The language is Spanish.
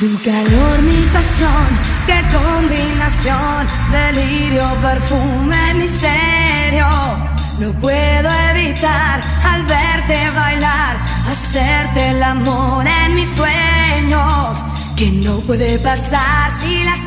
Tu calor, mi pasión, qué combinación, delirio, perfume, misterio. No puedo evitar al verte bailar, hacerte el amor en mis sueños. Que no puede pasar si las